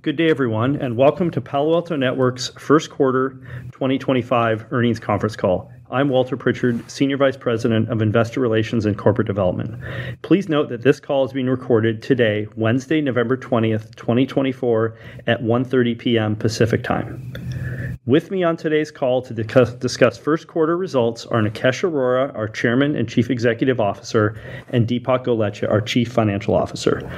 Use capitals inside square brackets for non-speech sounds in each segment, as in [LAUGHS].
Good day, everyone, and welcome to Palo Alto Networks' first quarter 2025 earnings conference call. I'm Walter Pritchard, Senior Vice President of Investor Relations and Corporate Development. Please note that this call is being recorded today, Wednesday, November 20th, 2024, at 1:30 P.M. Pacific Time. With me on today's call to discuss first quarter results are Nikesh Arora, our Chairman and Chief Executive Officer, and Dipak Golechha, our Chief Financial Officer.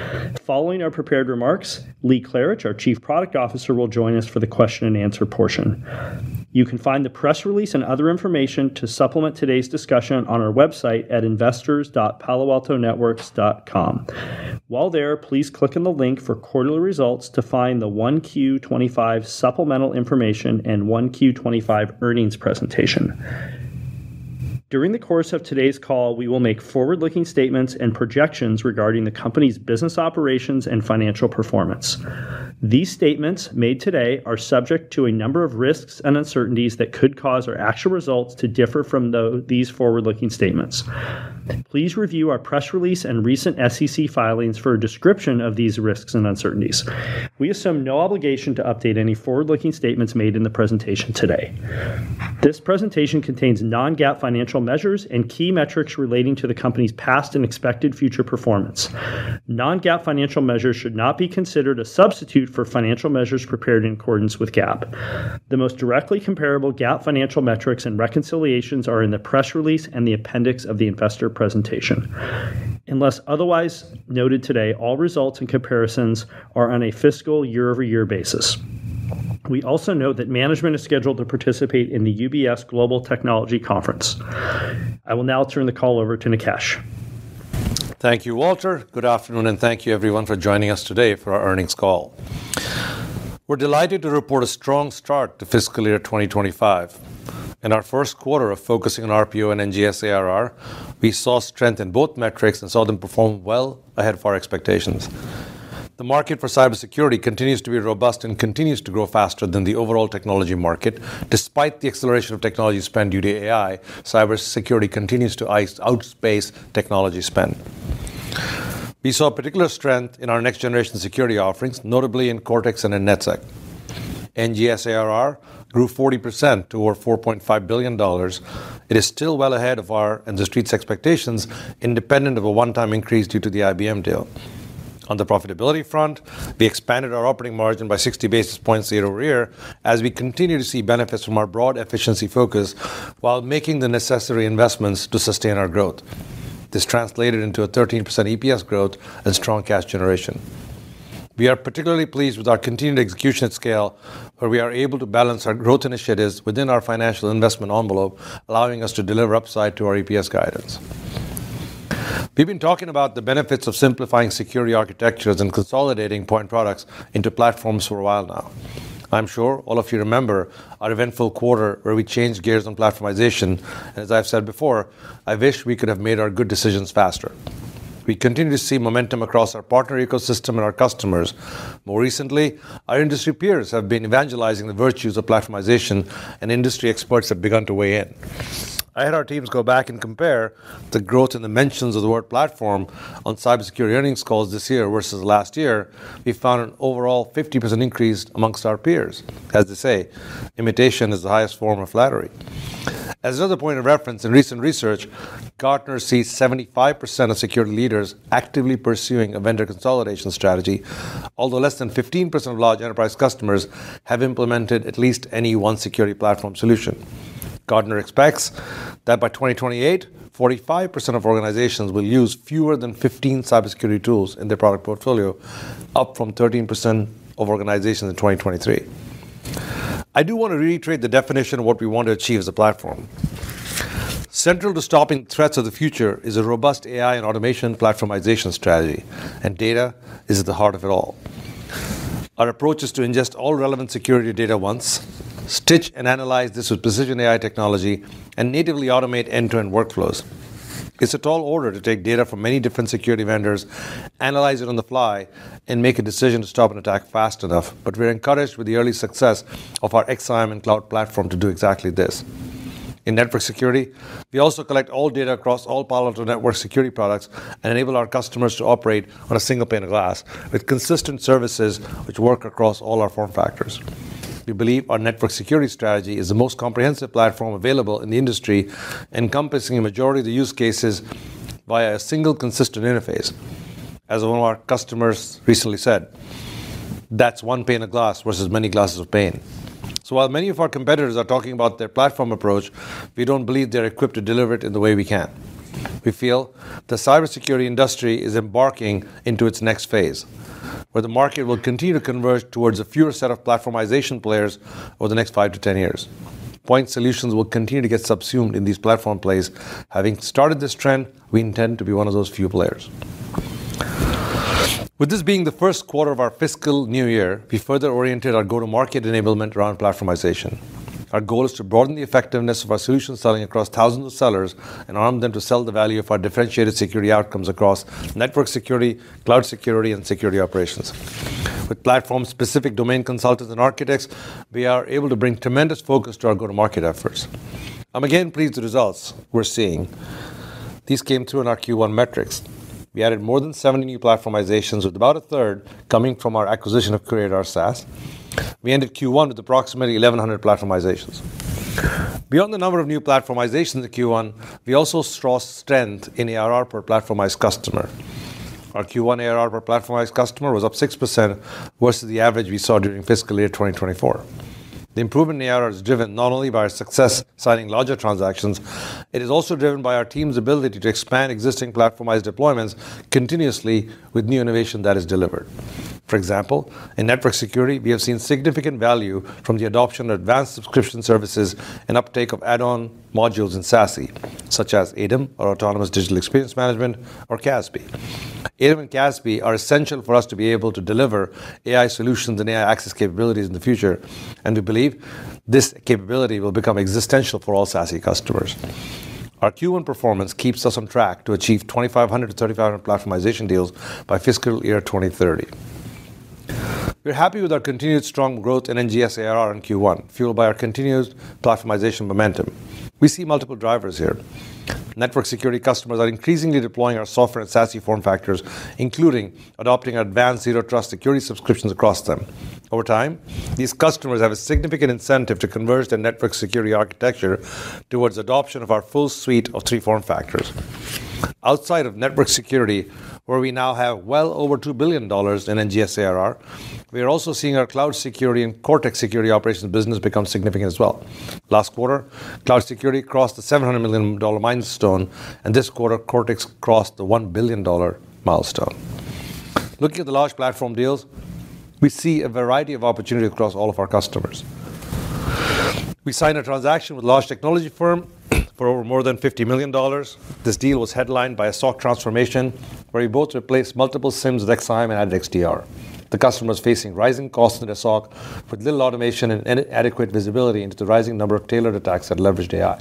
Following our prepared remarks, Lee Klarich, our Chief Product Officer, will join us for the question-and-answer portion. You can find the press release and other information to supplement today's discussion on our website at investors.paloaltonetworks.com. While there, please click on the link for quarterly results to find the 1Q25 supplemental information and 1Q25 earnings presentation. During the course of today's call, we will make forward-looking statements and projections regarding the company's business operations and financial performance. These statements made today are subject to a number of risks and uncertainties that could cause our actual results to differ from these forward-looking statements. Please review our press release and recent SEC filings for a description of these risks and uncertainties. We assume no obligation to update any forward-looking statements made in the presentation today. This presentation contains non-GAAP financial measures and key metrics relating to the company's past and expected future performance. Non-GAAP financial measures should not be considered a substitute for financial measures prepared in accordance with GAAP. The most directly comparable GAAP financial metrics and reconciliations are in the press release and the appendix of the investor presentation. Unless otherwise noted today, all results and comparisons are on a fiscal year-over-year basis. We also note that management is scheduled to participate in the UBS Global Technology Conference. I will now turn the call over to Nikesh. Thank you, Walter. Good afternoon, and thank you, everyone, for joining us today for our earnings call. We're delighted to report a strong start to fiscal year 2025. In our first quarter of focusing on RPO and NGS ARR, we saw strength in both metrics and saw them perform well ahead of our expectations. The market for cybersecurity continues to be robust and continues to grow faster than the overall technology market. Despite the acceleration of technology spend due to AI, cybersecurity continues to outpace technology spend. We saw particular strength in our next-generation security offerings, notably in Cortex and in NetSec. NGS ARR grew 40% to over $4.5 billion. It is still well ahead of our and the street's expectations, independent of a one-time increase due to the IBM deal. On the profitability front, we expanded our operating margin by 60 basis points year-over-year as we continue to see benefits from our broad efficiency focus while making the necessary investments to sustain our growth. This translated into a 13% EPS growth and strong cash generation. We are particularly pleased with our continued execution at scale, where we are able to balance our growth initiatives within our financial investment envelope, allowing us to deliver upside to our EPS guidance. We've been talking about the benefits of simplifying security architectures and consolidating point products into platforms for a while now. I'm sure all of you remember our eventful quarter where we changed gears on platformization, and as I've said before, I wish we could have made our good decisions faster. We continue to see momentum across our partner ecosystem and our customers. More recently, our industry peers have been evangelizing the virtues of platformization, and industry experts have begun to weigh in. I had our teams go back and compare the growth in the mentions of the word platform on cybersecurity earnings calls this year versus last year. We found an overall 50% increase amongst our peers. As they say, imitation is the highest form of flattery. As another point of reference, in recent research, Gartner sees 75% of security leaders actively pursuing a vendor consolidation strategy, although less than 15% of large enterprise customers have implemented at least any one security platform solution. Gartner expects that by 2028, 45% of organizations will use fewer than 15 cybersecurity tools in their product portfolio, up from 13% of organizations in 2023. I do want to reiterate the definition of what we want to achieve as a platform. Central to stopping threats of the future is a robust AI and automation platformization strategy, and data is at the heart of it all. Our approach is to ingest all relevant security data once, stitch and analyze this with precision AI technology, and natively automate end-to-end workflows. It's a tall order to take data from many different security vendors, analyze it on the fly, and make a decision to stop an attack fast enough, but we're encouraged with the early success of our XSIAM and cloud platform to do exactly this. in network security. We also collect all data across all Palo Alto Network security products and enable our customers to operate on a single pane of glass with consistent services which work across all our form factors. We believe our network security strategy is the most comprehensive platform available in the industry, encompassing a majority of the use cases via a single consistent interface. As one of our customers recently said, that's one pane of glass versus many glasses of pain. So while many of our competitors are talking about their platform approach, we don't believe they're equipped to deliver it in the way we can. We feel the cybersecurity industry is embarking into its next phase, where the market will continue to converge towards a fewer set of platformization players over the next five to 10 years. Point solutions will continue to get subsumed in these platform plays. Having started this trend, we intend to be one of those few players. With this being the first quarter of our fiscal new year, we further oriented our go-to-market enablement around platformization. Our goal is to broaden the effectiveness of our solution selling across thousands of sellers and arm them to sell the value of our differentiated security outcomes across network security, cloud security, and security operations. With platform-specific domain consultants and architects, we are able to bring tremendous focus to our go-to-market efforts. I'm again pleased with the results we're seeing. These came through in our Q1 metrics. We added more than 70 new platformizations, with about a third coming from our acquisition of QRadar SaaS. We ended Q1 with approximately 1,100 platformizations. Beyond the number of new platformizations in Q1, we also saw strength in ARR per platformized customer. Our Q1 ARR per platformized customer was up 6% versus the average we saw during fiscal year 2024. The improvement in ARR is driven not only by our success signing larger transactions, it is also driven by our team's ability to expand existing platformized deployments continuously with new innovation that is delivered. For example, in network security, we have seen significant value from the adoption of advanced subscription services and uptake of add-on modules in SASE, such as ADEM, or Autonomous Digital Experience Management, or CASB. ADEM and CASB are essential for us to be able to deliver AI solutions and AI access capabilities in the future, and we believe this capability will become existential for all SASE customers. Our Q1 performance keeps us on track to achieve 2,500 to 3,500 platformization deals by fiscal year 2030. We're happy with our continued strong growth in NGS ARR in Q1, fueled by our continued platformization momentum. We see multiple drivers here. Network security customers are increasingly deploying our software and SASE form factors, including adopting advanced Zero Trust security subscriptions across them. Over time, these customers have a significant incentive to converge their network security architecture towards adoption of our full suite of three form factors. Outside of network security, where we now have well over $2 billion in NGS ARR, we are also seeing our cloud security and Cortex security operations business become significant as well. Last quarter, cloud security crossed the $700 million milestone, and this quarter, Cortex crossed the $1 billion milestone. Looking at the large platform deals, we see a variety of opportunities across all of our customers. We signed a transaction with a large technology firm [CLEARS THROAT] for over more than $50 million. This deal was headlined by a SOC transformation, where we both replaced multiple SIEMs with XSIAM and added XDR. The customer is facing rising costs in their SOC with little automation and inadequate visibility into the rising number of tailored attacks that leveraged AI.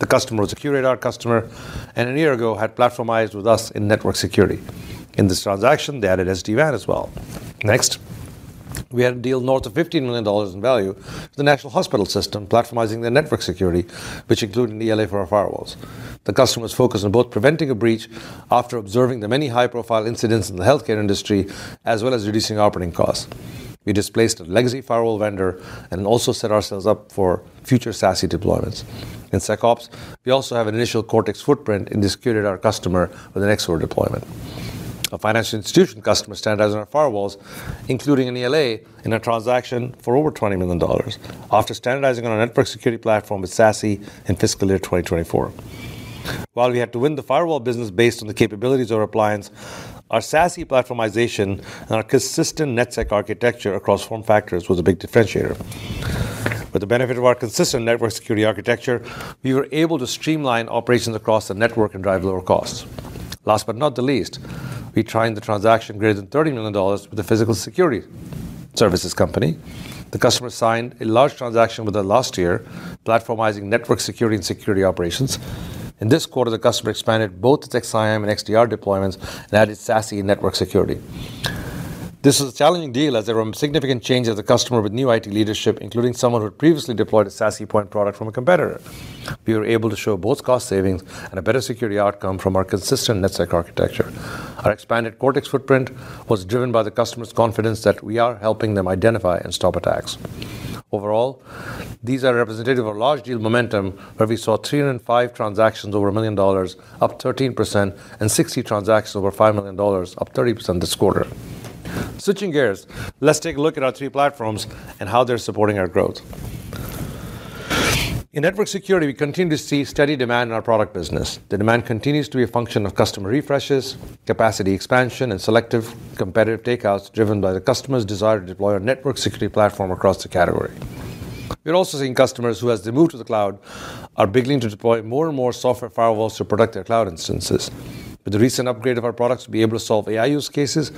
The customer was a QRadar customer, and a year ago had platformized with us in network security. In this transaction, they added SD-WAN as well. Next, we had a deal north of $15 million in value with the National Hospital System, platformizing their network security, which included ELA for our firewalls. The customer was focused on both preventing a breach after observing the many high-profile incidents in the healthcare industry, as well as reducing operating costs. We displaced a legacy firewall vendor and also set ourselves up for future SASE deployments. In SecOps, we also have an initial Cortex footprint in this our customer with an XSOAR deployment. A financial institution customer standardized on our firewalls, including an ELA in a transaction for over $20 million, after standardizing on our network security platform with SASE in fiscal year 2024. While we had to win the firewall business based on the capabilities of our appliance, our SASE platformization and our consistent NetSec architecture across form factors was a big differentiator. With the benefit of our consistent network security architecture, we were able to streamline operations across the network and drive lower costs. Last but not the least, we signed the transaction greater than $30 million with a physical security services company. The customer signed a large transaction with us last year, platformizing network security and security operations. In this quarter, the customer expanded both its XSIAM and XDR deployments and added SASE and network security. This was a challenging deal as there were significant changes at the customer with new IT leadership, including someone who had previously deployed a SASE point product from a competitor. We were able to show both cost savings and a better security outcome from our consistent NetSec architecture. Our expanded Cortex footprint was driven by the customer's confidence that we are helping them identify and stop attacks. Overall, these are representative of a large deal momentum, where we saw 305 transactions over a $1 million, up 13%, and 60 transactions over $5 million, up 30% this quarter. Switching gears, let's take a look at our three platforms and how they're supporting our growth. In network security, we continue to see steady demand in our product business. The demand continues to be a function of customer refreshes, capacity expansion, and selective competitive takeouts driven by the customer's desire to deploy a network security platform across the category. We're also seeing customers who, as they move to the cloud, are beginning to deploy more and more software firewalls to protect their cloud instances. With the recent upgrade of our products to be able to solve AI use cases,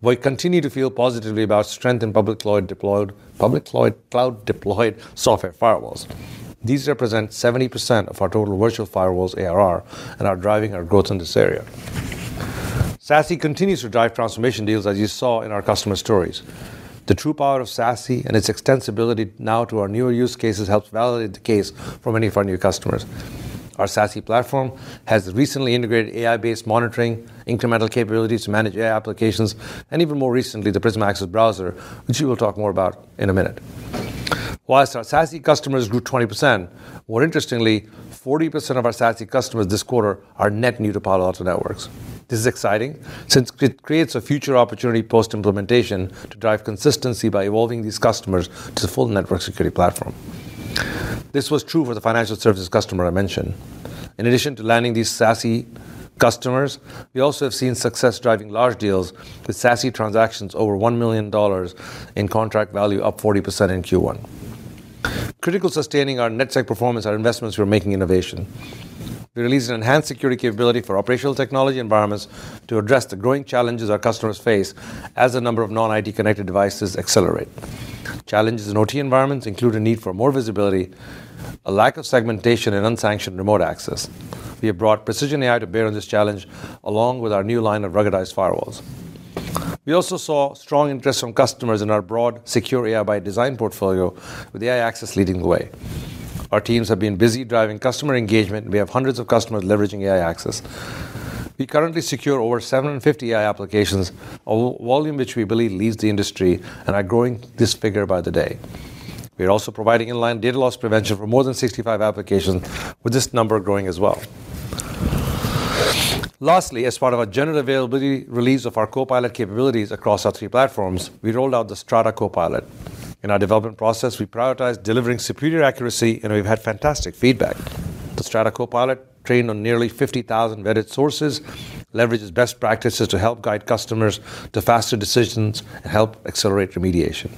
we continue to feel positively about strength in public cloud deployed public cloud, cloud deployed software firewalls. These represent 70% of our total virtual firewalls ARR and are driving our growth in this area. SASE continues to drive transformation deals, as you saw in our customer stories. The true power of SASE and its extensibility now to our newer use cases helps validate the case for many of our new customers. Our SASE platform has recently integrated AI-based monitoring, incremental capabilities to manage AI applications, and even more recently, the Prisma Access Browser, which we will talk more about in a minute. Whilst our SASE customers grew 20%, more interestingly, 40% of our SASE customers this quarter are net new to Palo Alto Networks. This is exciting since it creates a future opportunity post-implementation to drive consistency by evolving these customers to the full network security platform. This was true for the financial services customer I mentioned. In addition to landing these SASE customers, we also have seen success driving large deals with SASE transactions over $1 million in contract value, up 40% in Q1. Critical sustaining our NetSec performance are investments we're making in innovation. We released an enhanced security capability for operational technology environments to address the growing challenges our customers face as the number of non-IT connected devices accelerate. Challenges in OT environments include a need for more visibility, a lack of segmentation, and unsanctioned remote access. We have brought Precision AI to bear on this challenge, along with our new line of ruggedized firewalls. We also saw strong interest from customers in our broad secure AI by design portfolio, with AI Access leading the way. Our teams have been busy driving customer engagement, we have hundreds of customers leveraging AI Access. We currently secure over 750 AI applications, a volume which we believe leads the industry and are growing this figure by the day. We are also providing inline data loss prevention for more than 65 applications, with this number growing as well. Lastly, as part of our general availability release of our Copilot capabilities across our three platforms, we rolled out the Strata Copilot. In our development process, we prioritized delivering superior accuracy, and we've had fantastic feedback. The Strata Copilot, trained on nearly 50,000 vetted sources, leverages best practices to help guide customers to faster decisions and help accelerate remediation.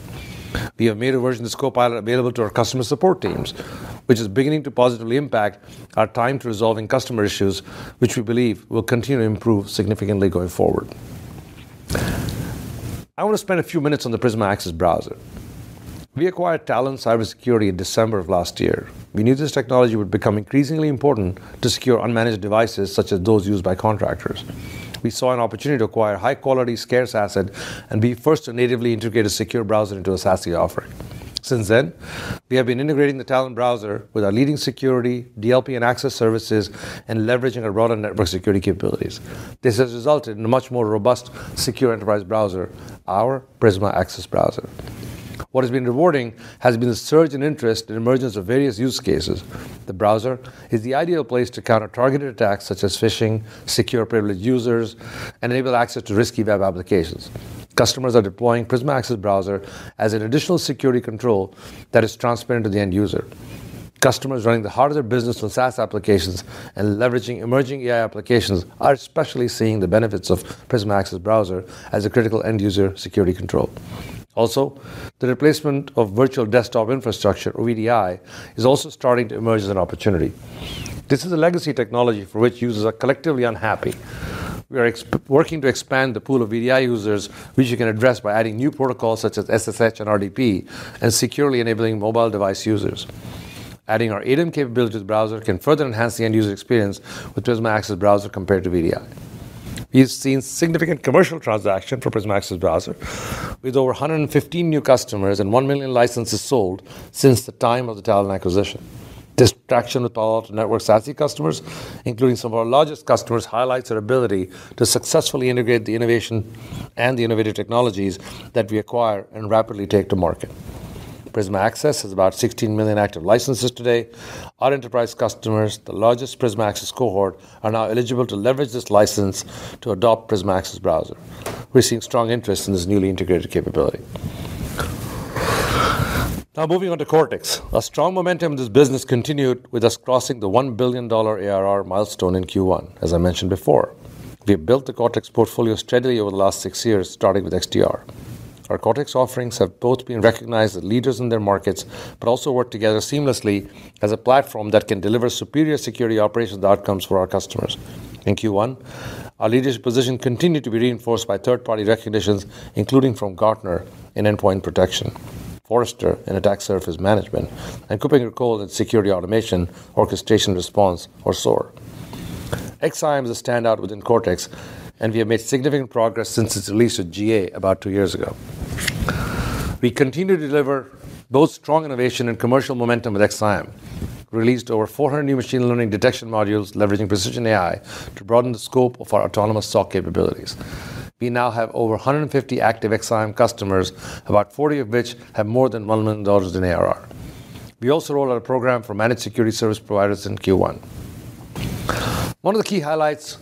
We have made a version of this Copilot available to our customer support teams, which is beginning to positively impact our time to resolving customer issues, which we believe will continue to improve significantly going forward. I want to spend a few minutes on the Prisma Access Browser. We acquired Talon Cybersecurity in December of last year. We knew this technology would become increasingly important to secure unmanaged devices, such as those used by contractors. We saw an opportunity to acquire high-quality, scarce asset and be first to natively integrate a secure browser into a SASE offering. Since then, we have been integrating the Talon browser with our leading security, DLP, and access services and leveraging our broader network security capabilities. This has resulted in a much more robust, secure enterprise browser, our Prisma Access Browser. What has been rewarding has been the surge in interest and emergence of various use cases. The browser is the ideal place to counter targeted attacks such as phishing, secure privileged users, and enable access to risky web applications. Customers are deploying Prisma Access Browser as an additional security control that is transparent to the end user. Customers running the heart of their business on SaaS applications and leveraging emerging AI applications are especially seeing the benefits of Prisma Access Browser as a critical end-user security control. Also, the replacement of virtual desktop infrastructure, or VDI, is also starting to emerge as an opportunity. This is a legacy technology for which users are collectively unhappy. We are working to expand the pool of VDI users, which you can address by adding new protocols such as SSH and RDP, and securely enabling mobile device users. Adding our ADEM capability to the browser can further enhance the end-user experience with Prisma Access Browser compared to VDI. We've seen significant commercial transaction for Prisma Access Browser, with over 115 new customers and 1 million licenses sold since the time of the Talon acquisition. This traction with Palo Alto Networks SASE customers, including some of our largest customers, highlights our ability to successfully integrate the innovation and the innovative technologies that we acquire and rapidly take to market. Prisma Access has about 16 million active licenses today. Our enterprise customers, the largest Prisma Access cohort, are now eligible to leverage this license to adopt Prisma Access Browser. We're seeing strong interest in this newly integrated capability. Now, moving on to Cortex. A strong momentum in this business continued with us crossing the $1 billion ARR milestone in Q1, as I mentioned before. We have built the Cortex portfolio steadily over the last six years, starting with XDR. Our Cortex offerings have both been recognized as leaders in their markets, but also work together seamlessly as a platform that can deliver superior security operations outcomes for our customers. In Q1, our leadership position continued to be reinforced by third-party recognitions, including from Gartner in endpoint protection, Forrester in attack surface management, and KuppingerCole in security automation, orchestration response, or SOAR. XSIAM is a standout within Cortex, and we have made significant progress since its release with GA about two years ago. We continue to deliver both strong innovation and commercial momentum with XSIAM. Released over 400 new machine learning detection modules leveraging precision AI to broaden the scope of our autonomous SOC capabilities. We now have over 150 active XSIAM customers, about 40 of which have more than $1 million in ARR. We also rolled out a program for managed security service providers in Q1. One of the key highlights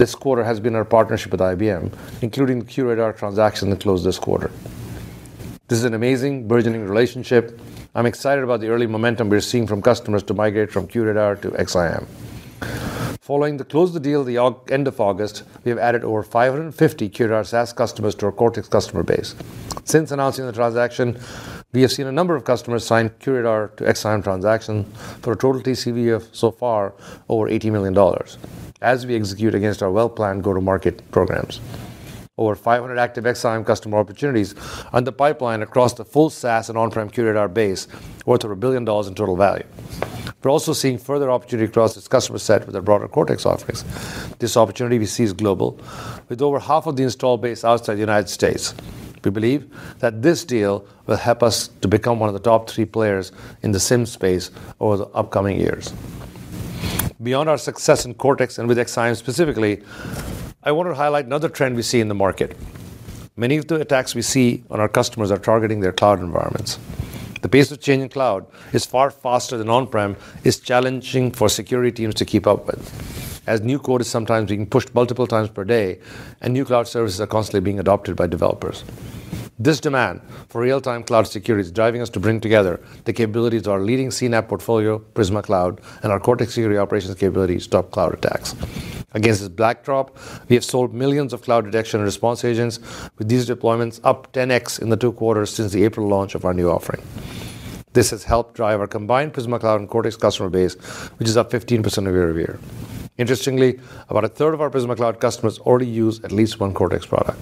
this quarter has been our partnership with IBM, including the QRadar transaction that closed this quarter. This is an amazing, burgeoning relationship. I'm excited about the early momentum we're seeing from customers to migrate from QRadar to XSIAM. Following the close of the deal at the end of August, we have added over 550 QRadar SaaS customers to our Cortex customer base. Since announcing the transaction, we have seen a number of customers sign QRadar to XSIAM transaction for a total TCV of so far over $80 million, as we execute against our well-planned go-to-market programs. Over 500 active XSIAM customer opportunities on the pipeline across the full SaaS and on-prem QRadar base, worth over $1 billion in total value. We're also seeing further opportunity across this customer set with our broader Cortex offerings. This opportunity we see is global, with over half of the install base outside the United States. We believe that this deal will help us to become one of the top three players in the SIEM space over the upcoming years. Beyond our success in Cortex and with XSIAM specifically, I want to highlight another trend we see in the market. Many of the attacks we see on our customers are targeting their cloud environments. The pace of change in cloud is far faster than on-prem, is challenging for security teams to keep up with, as new code is sometimes being pushed multiple times per day, and new cloud services are constantly being adopted by developers. This demand for real-time cloud security is driving us to bring together the capabilities of our leading CNAPP portfolio, Prisma Cloud, and our Cortex security operations capabilities to stop cloud attacks. Against this backdrop, we have sold millions of cloud detection and response agents, with these deployments up 10x in the two quarters since the April launch of our new offering. This has helped drive our combined Prisma Cloud and Cortex customer base, which is up 15% year-over-year. Interestingly, about a third of our Prisma Cloud customers already use at least one Cortex product.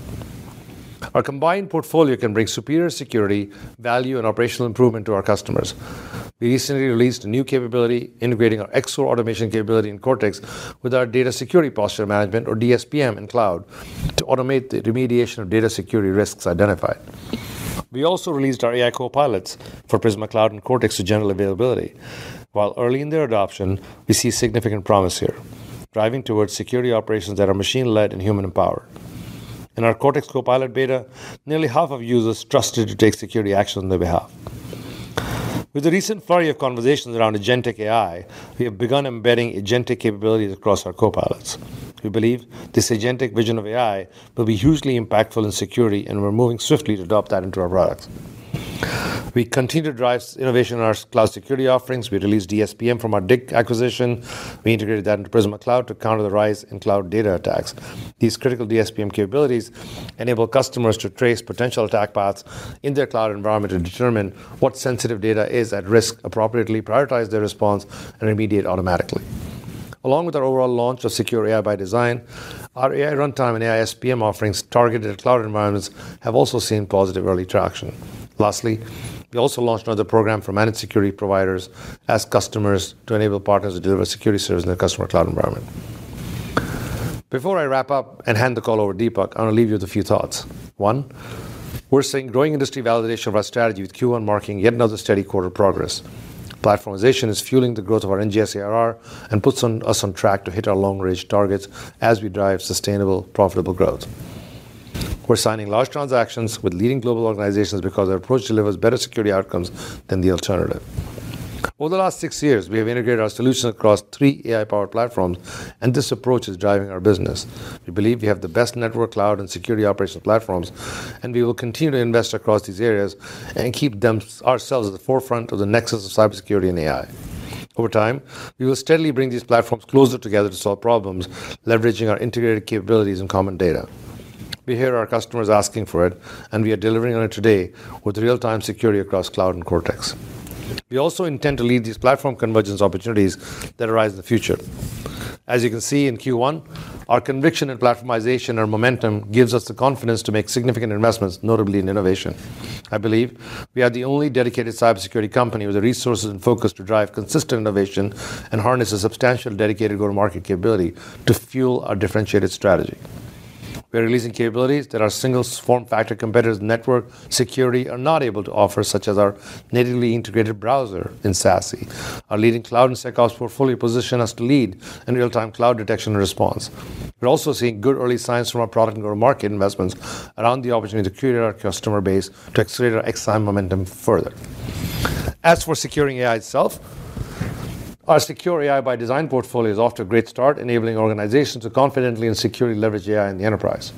Our combined portfolio can bring superior security, value, and operational improvement to our customers. We recently released a new capability integrating our XSOAR automation capability in Cortex with our data security posture management, or DSPM, in cloud to automate the remediation of data security risks identified. We also released our AI copilots for Prisma Cloud and Cortex to general availability. While early in their adoption, we see significant promise here, driving towards security operations that are machine-led and human-empowered. In our Cortex Copilot beta, nearly half of users trusted to take security action on their behalf. With the recent flurry of conversations around agentic AI, we have begun embedding agentic capabilities across our copilots. We believe this agentic vision of AI will be hugely impactful in security, and we're moving swiftly to adopt that into our products. We continue to drive innovation in our cloud security offerings. We released DSPM from our Dig acquisition. We integrated that into Prisma Cloud to counter the rise in cloud data attacks. These critical DSPM capabilities enable customers to trace potential attack paths in their cloud environment to determine what sensitive data is at risk, appropriately prioritize their response, and remediate automatically. Along with our overall launch of Secure AI by Design, our AI Runtime and AI SPM offerings targeted at cloud environments have also seen positive early traction. Lastly, we also launched another program for managed security providers as customers to enable partners to deliver security services in their customer cloud environment. Before I wrap up and hand the call over to Dipak, I want to leave you with a few thoughts. One, we're seeing growing industry validation of our strategy, with Q1 marking yet another steady quarter of progress. Platformization is fueling the growth of our NGS ARR and puts us on track to hit our long-range targets as we drive sustainable, profitable growth. We're signing large transactions with leading global organizations because our approach delivers better security outcomes than the alternative. Over the last six years, we have integrated our solutions across three AI-powered platforms, and this approach is driving our business. We believe we have the best network, cloud, and security operational platforms, and we will continue to invest across these areas and keep ourselves at the forefront of the nexus of cybersecurity and AI. Over time, we will steadily bring these platforms closer together to solve problems, leveraging our integrated capabilities and common data. We hear our customers asking for it, and we are delivering on it today with real-time security across cloud and Cortex. We also intend to lead these platform convergence opportunities that arise in the future. As you can see in Q1, our conviction in platformization and momentum gives us the confidence to make significant investments, notably in innovation. I believe we are the only dedicated cybersecurity company with the resources and focus to drive consistent innovation and harness a substantial dedicated go-to-market capability to fuel our differentiated strategy. We are releasing capabilities that our single form factor competitors' network security are not able to offer, such as our natively integrated browser in SASE. Our leading cloud and SecOps portfolio position us to lead in real-time cloud detection and response. We're also seeing good early signs from our product and go-to-market investments around the opportunity to curate our customer base to accelerate our XSIAM momentum further. As for securing AI itself, our Secure AI by Design portfolio is off to a great start, enabling organizations to confidently and securely leverage AI in the enterprise.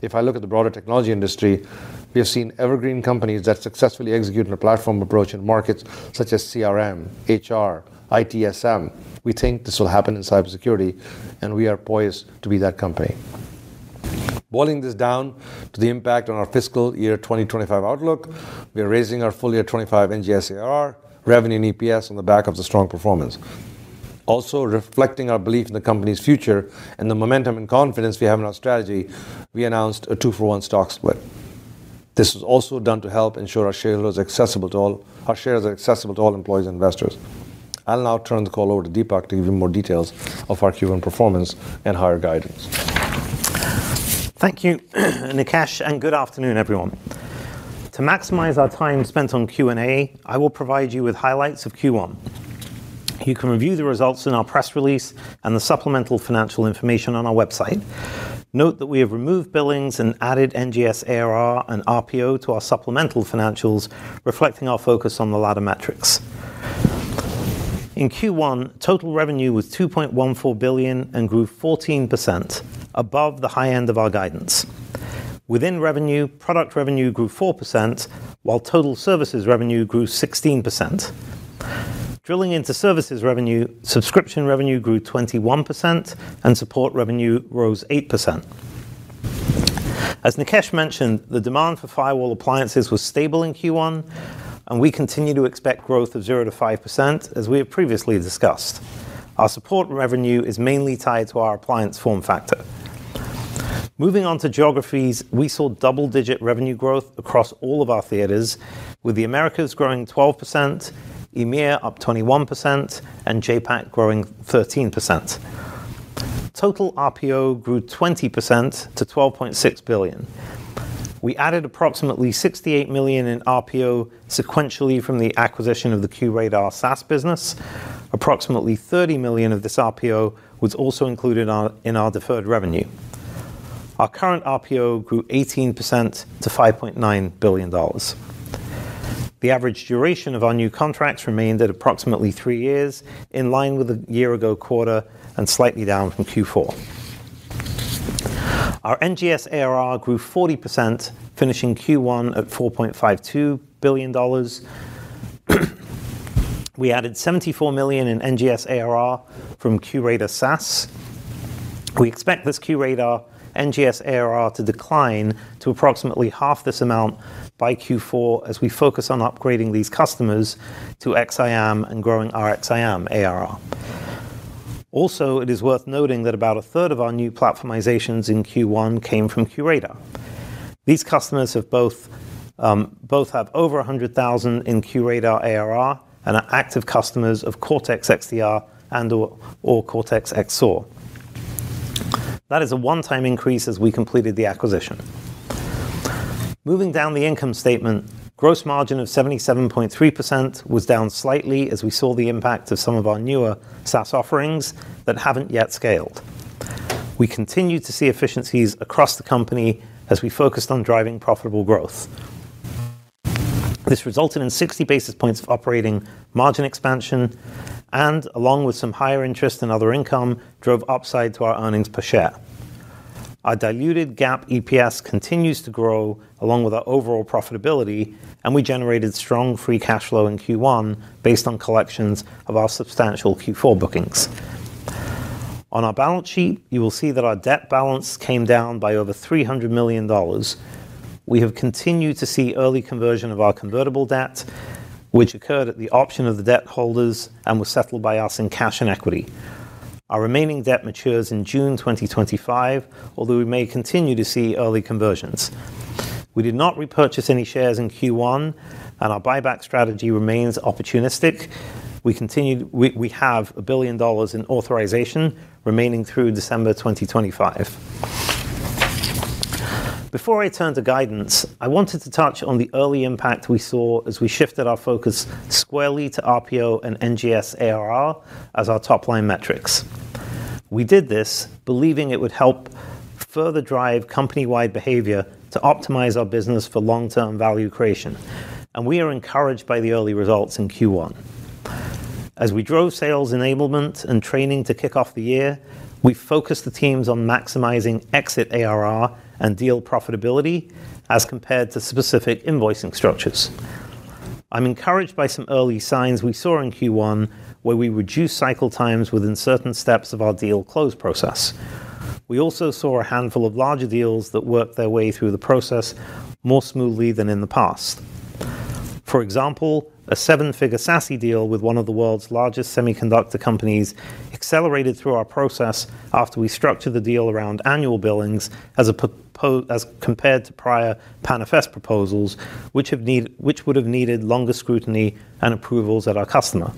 If I look at the broader technology industry, we have seen evergreen companies that successfully execute on a platform approach in markets such as CRM, HR, ITSM. We think this will happen in cybersecurity, and we are poised to be that company. Boiling this down to the impact on our fiscal year 2025 outlook, we are raising our full year 2025 NGS ARR, revenue, and EPS on the back of the strong performance. Also, reflecting our belief in the company's future and the momentum and confidence we have in our strategy, we announced a two-for-one stock split. This was also done to help ensure our shareholders accessible to all our shares are accessible to all employees and investors. I'll now turn the call over to Dipak to give you more details of our Q1 performance and higher guidance. Thank you, [CLEARS THROAT] Nikesh, and good afternoon, everyone. To maximize our time spent on Q&A, I will provide you with highlights of Q1. You can review the results in our press release and the supplemental financial information on our website. Note that we have removed billings and added NGS ARR and RPO to our supplemental financials, reflecting our focus on the latter metrics. In Q1, total revenue was 2.14 billion and grew 14%, above the high end of our guidance. Within revenue, product revenue grew 4%, while total services revenue grew 16%. Drilling into services revenue, subscription revenue grew 21%, and support revenue rose 8%. As Nikesh mentioned, the demand for firewall appliances was stable in Q1, and we continue to expect growth of 0%-5%, as we have previously discussed. Our support revenue is mainly tied to our appliance form factor. Moving on to geographies, we saw double-digit revenue growth across all of our theaters, with the Americas growing 12%, EMEA up 21%, and JAPAC growing 13%. Total RPO grew 20% to 12.6 billion. We added approximately 68 million in RPO sequentially from the acquisition of the QRadar SaaS business. Approximately 30 million of this RPO was also included in our deferred revenue. Our current RPO grew 18% to $5.9 billion. The average duration of our new contracts remained at approximately three years, in line with the year-ago quarter and slightly down from Q4. Our NGS ARR grew 40%, finishing Q1 at $4.52 billion. [CLEARS THROAT] We added 74 million in NGS ARR from QRadar SaaS. We expect this QRadar NGS ARR to decline to approximately half this amount by Q4 as we focus on upgrading these customers to XSIAM and growing our XSIAM ARR. Also, it is worth noting that about a third of our new platformizations in Q1 came from QRadar. These customers have both um, have over 100,000 in QRadar ARR and are active customers of Cortex XDR and/or Cortex XSOAR. That is a one-time increase as we completed the acquisition. Moving down the income statement, gross margin of 77.3% was down slightly as we saw the impact of some of our newer SaaS offerings that haven't yet scaled. We continue to see efficiencies across the company as we focused on driving profitable growth. This resulted in 60 basis points of operating margin expansion and, along with some higher interest and other income, drove upside to our earnings per share. Our diluted GAAP EPS continues to grow along with our overall profitability, and we generated strong free cash flow in Q1 based on collections of our substantial Q4 bookings. On our balance sheet, you will see that our debt balance came down by over $300 million. We have continued to see early conversion of our convertible debt, which occurred at the option of the debt holders and was settled by us in cash and equity. Our remaining debt matures in June 2025, although we may continue to see early conversions. We did not repurchase any shares in Q1, and our buyback strategy remains opportunistic. We continued we have $1 billion in authorization remaining through December 2025. Before I turn to guidance, I wanted to touch on the early impact we saw as we shifted our focus squarely to RPO and NGS ARR as our top-line metrics. We did this believing it would help further drive company-wide behavior to optimize our business for long-term value creation, and we are encouraged by the early results in Q1. As we drove sales enablement and training to kick off the year, we focused the teams on maximizing exit ARR and deal profitability as compared to specific invoicing structures. I'm encouraged by some early signs we saw in Q1 where we reduced cycle times within certain steps of our deal close process. We also saw a handful of larger deals that worked their way through the process more smoothly than in the past. For example, a seven-figure SASE deal with one of the world's largest semiconductor companies accelerated through our process after we structured the deal around annual billings as compared to prior PANFS proposals, which would have needed longer scrutiny and approvals at our customer.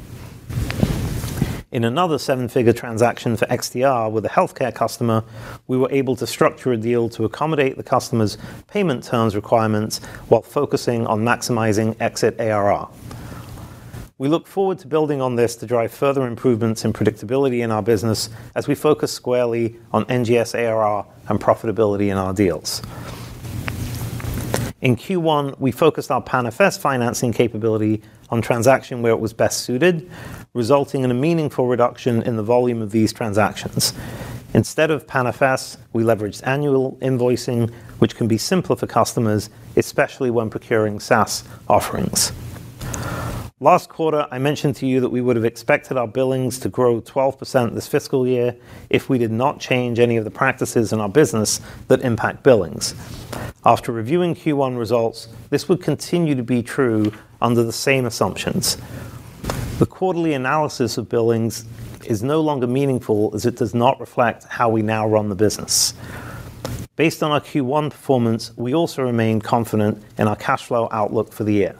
In another seven-figure transaction for XDR with a healthcare customer, we were able to structure a deal to accommodate the customer's payment terms requirements while focusing on maximizing exit ARR. We look forward to building on this to drive further improvements in predictability in our business as we focus squarely on NGS ARR and profitability in our deals. In Q1, we focused our PANFS financing capability on transactions where it was best suited, resulting in a meaningful reduction in the volume of these transactions. Instead of PANFS, we leveraged annual invoicing, which can be simpler for customers, especially when procuring SaaS offerings. Last quarter, I mentioned to you that we would have expected our billings to grow 12% this fiscal year if we did not change any of the practices in our business that impact billings. After reviewing Q1 results, this would continue to be true under the same assumptions. The quarterly analysis of billings is no longer meaningful as it does not reflect how we now run the business. Based on our Q1 performance, we also remain confident in our cash flow outlook for the year.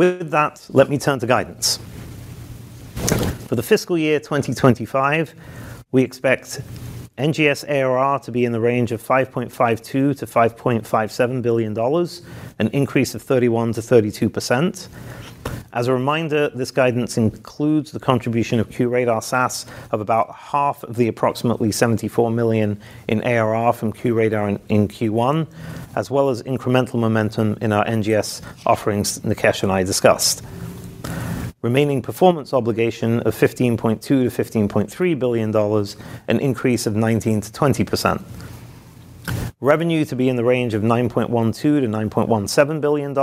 With that, let me turn to guidance. For the fiscal year 2025, we expect NGS ARR to be in the range of $5.52 billion-$5.57 billion, an increase of 31%-32%. As a reminder, this guidance includes the contribution of QRadar SaaS of about half of the approximately 74 million in ARR from QRadar in Q1, as well as incremental momentum in our NGS offerings Nikesh and I discussed. Remaining performance obligation of $15.2 billion-$15.3 billion, an increase of 19%-20%. Revenue to be in the range of $9.12 billion-$9.17 billion,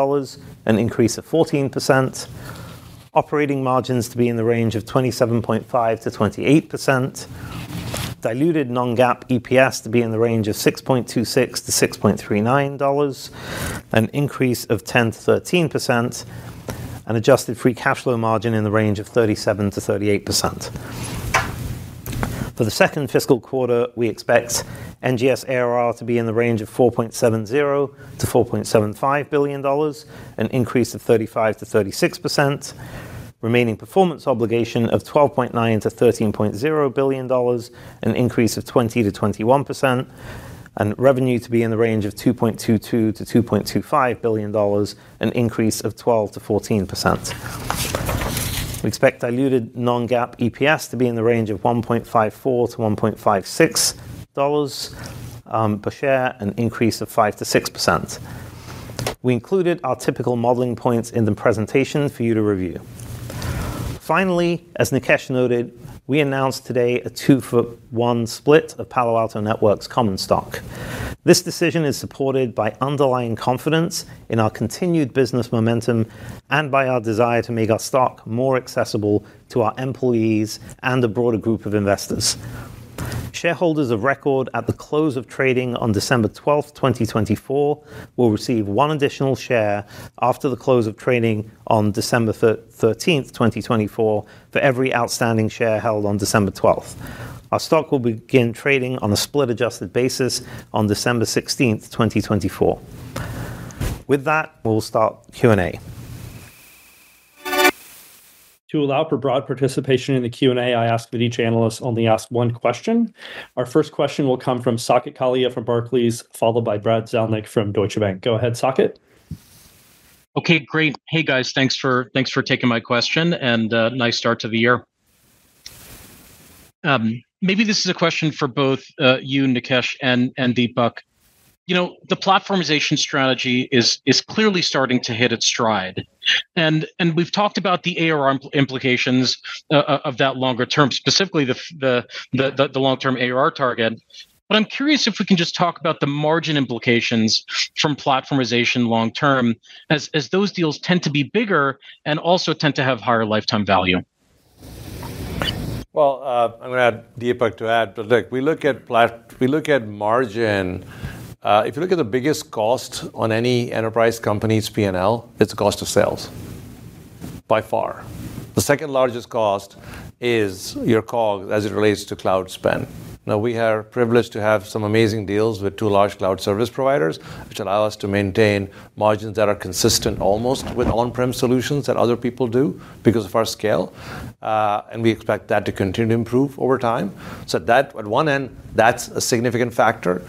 an increase of 14%. Operating margins to be in the range of 27.5%-28%. Diluted non-GAAP EPS to be in the range of $6.26-$6.39, an increase of 10%-13%. And adjusted free cash flow margin in the range of 37%-38%. For the second fiscal quarter, we expect NGS ARR to be in the range of $4.70 billion-$4.75 billion, an increase of 35%-36%. Remaining performance obligation of $12.9 billion-$13.0 billion, an increase of 20%-21%, and revenue to be in the range of $2.22 billion-$2.25 billion, an increase of 12%-14%. We expect diluted non-GAAP EPS to be in the range of $1.54-$1.56 um, per share, an increase of 5%-6%. We included our typical modeling points in the presentation for you to review. Finally, as Nikesh noted, we announced today a two-for-one split of Palo Alto Networks common stock. This decision is supported by underlying confidence in our continued business momentum and by our desire to make our stock more accessible to our employees and a broader group of investors. Shareholders of record at the close of trading on December 12th, 2024, will receive one additional share after the close of trading on December 13th, 2024, for every outstanding share held on December 12th. Our stock will begin trading on a split-adjusted basis on December 16th, 2024. With that, we'll start Q&A. To allow for broad participation in the Q&A, I ask that each analyst only ask one question. Our first question will come from Saket Kalia from Barclays, followed by Brad Zelnick from Deutsche Bank. Go ahead, Saket. Okay, great. Hey, guys, thanks for thanks for taking my question and uh, nice start to the year. Um, maybe this is a question for both uh, you, Nikesh, and Dipak. You know, the platformization strategy is is clearly starting to hit its stride. And and we've talked about the ARR implications uh, uh, of that longer term, specifically the the the long-term ARR target. But I'm curious if we can just talk about the margin implications from platformization long term, as as those deals tend to be bigger and also tend to have higher lifetime value. Well, uh, I'm going to add Dipak to add, but look, we look at plat- we look at margin. Uh, if you look at the biggest cost on any enterprise company's P&L, it's the cost of sales, by far. The second largest cost is your COGS as it relates to cloud spend. Now, we are privileged to have some amazing deals with two large cloud service providers, which allow us to maintain margins that are consistent almost with on-prem solutions that other people do because of our scale. Uh, and we expect that to continue to improve over time. So that at one end, that's a significant factor.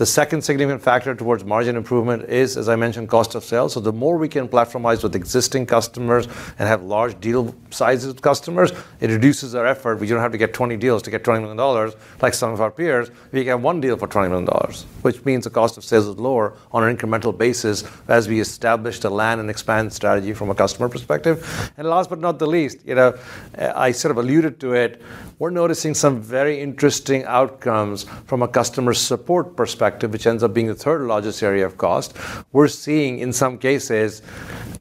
The second significant factor towards margin improvement is, as I mentioned, cost of sales. So the more we can platformize with existing customers and have large deal sizes with customers, it reduces our effort. We don't have to get 20 deals to get $20 million like some of our peers. We get one deal for $20 million, which means the cost of sales is lower on an incremental basis as we establish the land and expand strategy from a customer perspective. And last but not the least, you know, I sort of alluded to it, we're noticing some very interesting outcomes from a customer support perspective, which ends up being the third largest area of cost. We're seeing in some cases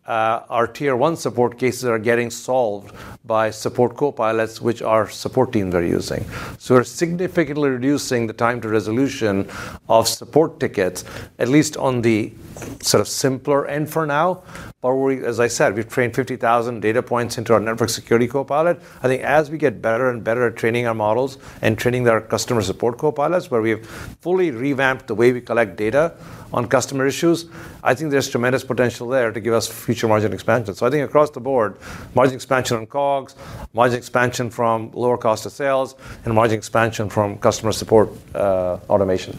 uh, our tier one support cases are getting solved by support copilots, which our support teams are using. So we're significantly reducing the time to resolution of support tickets, at least on the sort of simpler end for now. But as I said, we've trained 50,000 data points into our network security copilot. I think as we get better and better at training our models and training our customer support copilots, where we have fully revamped the way we collect data on customer issues, I think there's tremendous potential there to give us future margin expansion. So I think across the board, margin expansion on COGS, margin expansion from lower cost of sales, and margin expansion from customer support uh, automation.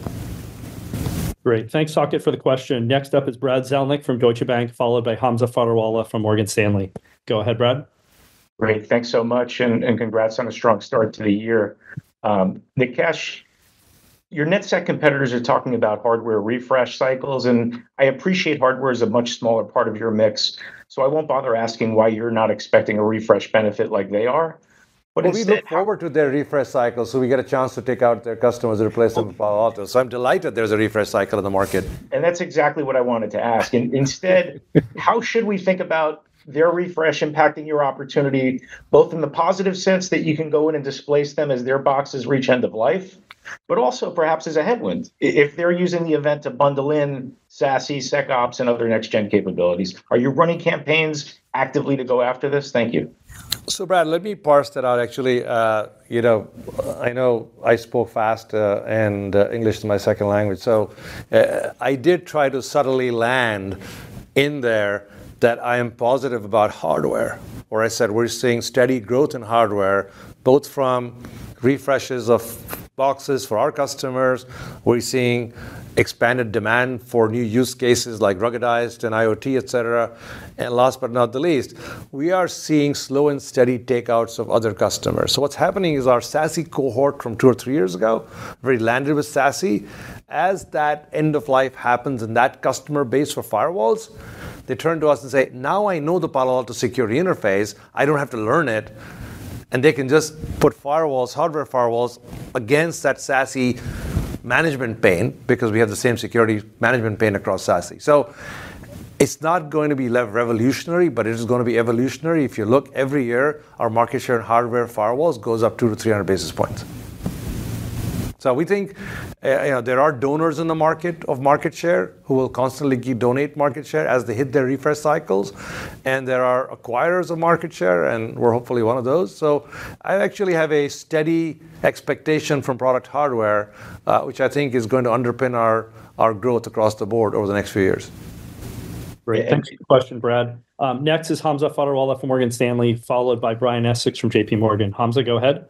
Great. Thanks, Saket, for the question. Next up is Brad Zelnick from Deutsche Bank, followed by Hamza Fodderwala from Morgan Stanley. Go ahead, Brad. Great. Thanks so much and congrats on a strong start to the year. Um, Nikesh, your NetSec competitors are talking about hardware refresh cycles, and I appreciate hardware is a much smaller part of your mix. So I won't bother asking why you're not expecting a refresh benefit like they are. But we look forward to their refresh cycle, so we get a chance to take out their customers and replace them with Palo Alto. So I'm delighted there's a refresh cycle in the market. And that's exactly what I wanted to ask. And Instead, [LAUGHS] how should we think about their refresh impacting your opportunity, both in the positive sense that you can go in and displace them as their boxes reach end of life, but also perhaps as a headwind if they're using the event to bundle in SASE, SecOps, and other next-gen capabilities? Are you running campaigns actively to go after this? Thank you. So, Brad, let me parse that out. Actually, uh, you know, I know I spoke fast uh, and uh, English is my second language. So I did try to subtly land in there that I am positive about hardware. where I said we're seeing steady growth in hardware, both from refreshes of boxes for our customers. We're seeing expanded demand for new use cases like ruggedized and IoT, et cetera. And last but not the least, we are seeing slow and steady takeouts of other customers. So what's happening is our SASE cohort from two or three years ago, very landed with SASE. As that end of life happens in that customer base for firewalls, they turn to us and say, now I know the Palo Alto security interface. I don't have to learn it. And they can just put firewalls, hardware firewalls, against that SASE management pane because we have the same security management pane across SASE. So it's not going to be revolutionary, but it is going to be evolutionary. If you look every year, our market share in hardware firewalls goes up 200-300 basis points. So we think uh, there are donors in the market of market share who will constantly donate market share as they hit their refresh cycles. And there are acquirers of market share, and we're hopefully one of those. So I actually have a steady expectation from product hardware, uh, which I think is going to underpin our growth across the board over the next few years. Great. Thanks for the question, Brad. Um, next is Hamza Fodderwala from Morgan Stanley, followed by Brian Essex from JPMorgan. Hamza, go ahead.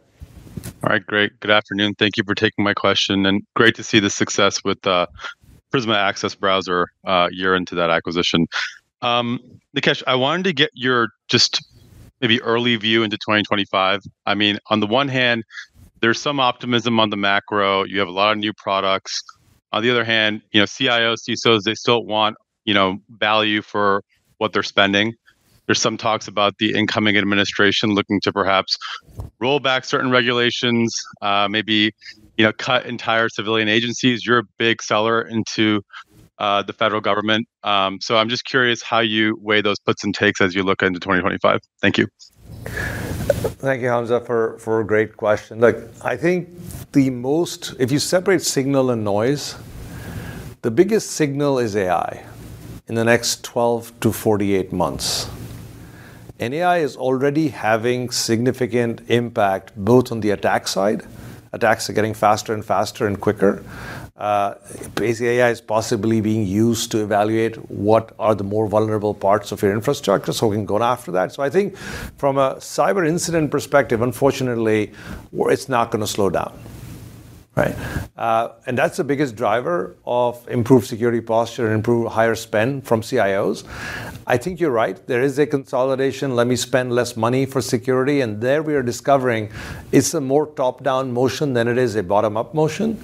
All right, great. Good afternoon. Thank you for taking my question. And great to see the success with uh, Prisma Access Browser uh, a year into that acquisition. Um, Nikesh, I wanted to get your just maybe early view into 2025. I mean, on the one hand, there's some optimism on the macro. You have a lot of new products. On the other hand, you know, CIOs, CISOs, they still want you know value for what they're spending. There's some talks about the incoming administration looking to perhaps roll back certain regulations, uh, maybe you know cut entire civilian agencies. You're a big seller into uh, the federal government. Um, so I'm just curious how you weigh those puts and takes as you look into 2025. Thank you. Thank you, Hamza, for a great question. Look, I think the most, if you separate signal and noise, the biggest signal is AI in the next 12 to 48 months. And AI is already having significant impact both on the attack side. Attacks are getting faster and faster and quicker. Uh, basically, AI is possibly being used to evaluate what are the more vulnerable parts of your infrastructure so we can go after that. So I think from a cyber incident perspective, unfortunately, it's not going to slow down. Right, uh, and that's the biggest driver of improved security posture and improved higher spend from CIOs. I think you're right. There is a consolidation. Let me spend less money for security. And there we are discovering it's a more top-down motion than it is a bottom-up motion.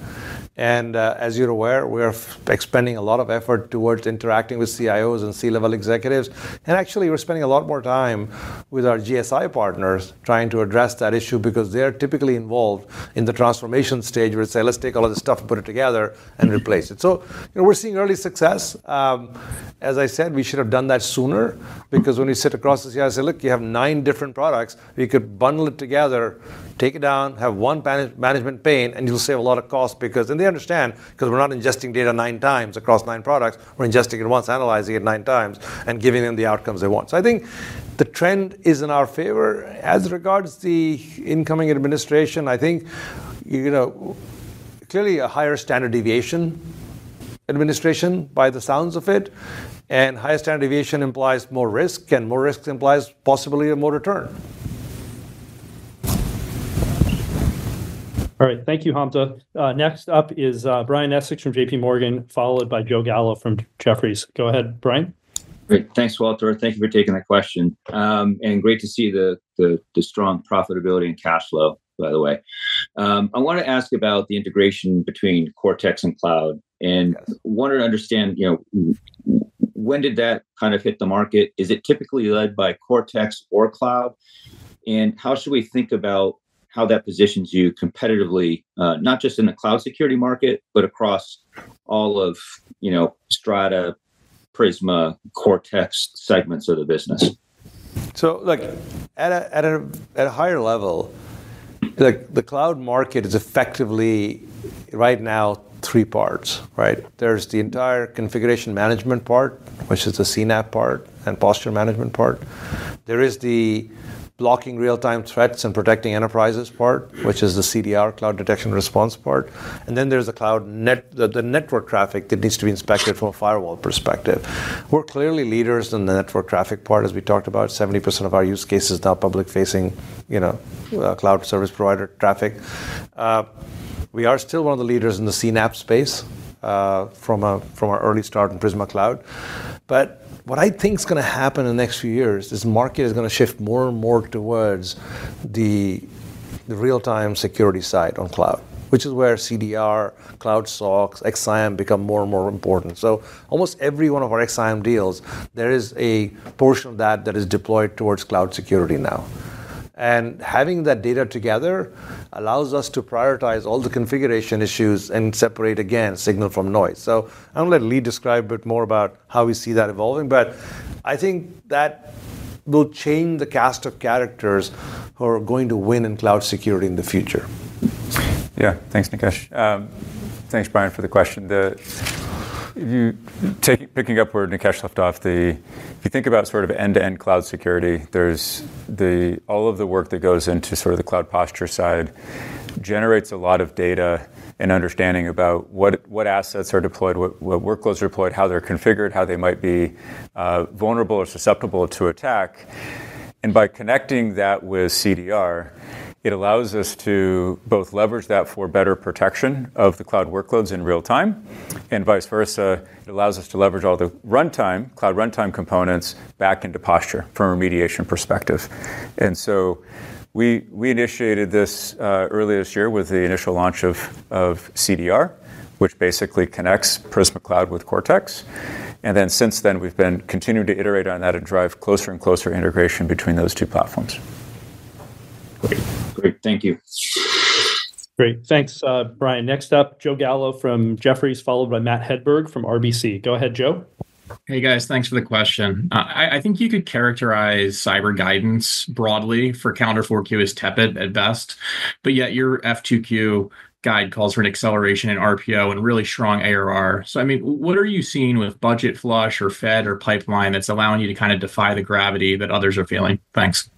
And uh, as you're aware, we're expending a lot of effort towards interacting with CIOs and C-level executives. And actually, we're spending a lot more time with our GSI partners trying to address that issue because they're typically involved in the transformation stage where they say, let's take all of this stuff and put it together and replace it. So you know, we're seeing early success. Um, as I said, we should have done that sooner because when we sit across the CIO and say, look, you have nine different products, we could bundle it together, take it down, have one management pane, and you'll save a lot of cost because, and they understand because we're not ingesting data nine times across nine products. We're ingesting it once, analyzing it nine times, and giving them the outcomes they want. So I think the trend is in our favor. As regards the incoming administration, I think you know, clearly a higher standard deviation administration by the sounds of it. And higher standard deviation implies more risk, and more risk implies possibly a more return. All right. Thank you, Hamza. Uh, next up is uh, Brian Essex from JPMorgan, followed by Joe Gallo from Jefferies. Go ahead, Brian. Great. Thanks, Walter. Thank you for taking the question. Um, and great to see the strong profitability and cash flow, by the way. Um, I want to ask about the integration between Cortex and cloud. And wanted to understand you know, when did that kind of hit the market? Is it typically led by Cortex or cloud? And how should we think about how that positions you competitively, uh, not just in the cloud security market, but across all of you know Strata, Prisma, Cortex segments of the business? So like at a at a at a higher level, the cloud market is effectively right now three parts. Right? There's the entire configuration management part, which is the CNAPP part and posture management part. There is the blocking real-time threats and protecting enterprises part, which is the CDR, cloud detection response part. And then there's the cloud net, the, the, network traffic that needs to be inspected from a firewall perspective. We're clearly leaders in the network traffic part, as we talked about. 70% of our use cases now public-facing, you know, uh, cloud service provider traffic. Uh, we are still one of the leaders in the CNAPP space uh, from a from our early start in Prisma Cloud, but what I think is going to happen in the next few years is the market is going to shift more and more towards the, the real-time security side on cloud, which is where CDR, Cloud SOCs, XSIAM become more and more important. So almost every one of our XSIAM deals, there is a portion of that that is deployed towards cloud security now. And having that data together allows us to prioritize all the configuration issues and separate again signal from noise. So I'm gonna let Lee describe a bit more about how we see that evolving, but I think that will change the cast of characters who are going to win in cloud security in the future. Yeah, thanks, Nikesh. Um, thanks, Brian, for the question. The, you take, picking up where Nikesh left off, the if you think about sort of end-to-end cloud security, there's the all of the work that goes into sort of the cloud posture side generates a lot of data and understanding about what what assets are deployed, what, what workloads are deployed, how they're configured, how they might be uh, vulnerable or susceptible to attack. And by connecting that with CDR, it allows us to both leverage that for better protection of the cloud workloads in real time, and vice versa. It allows us to leverage all the runtime, cloud runtime components back into posture from a remediation perspective. And so we, we initiated this uh, earlier this year with the initial launch of, of CDR, which basically connects Prisma Cloud with Cortex. And then since then, we've been continuing to iterate on that and drive closer and closer integration between those two platforms. Great. Great. Thank you. Great. Thanks, uh, Brian. Next up, Joe Gallo from Jefferies, followed by Matt Hedberg from RBC. Go ahead, Joe. Hey guys, thanks for the question. Uh, I, I, think you could characterize cyber guidance broadly for calendar 4Q as tepid at best, but yet your F2Q guide calls for an acceleration in RPO and really strong ARR. So, I mean, what are you seeing with budget flush or Fed or pipeline that's allowing you to kind of defy the gravity that others are feeling? Thanks.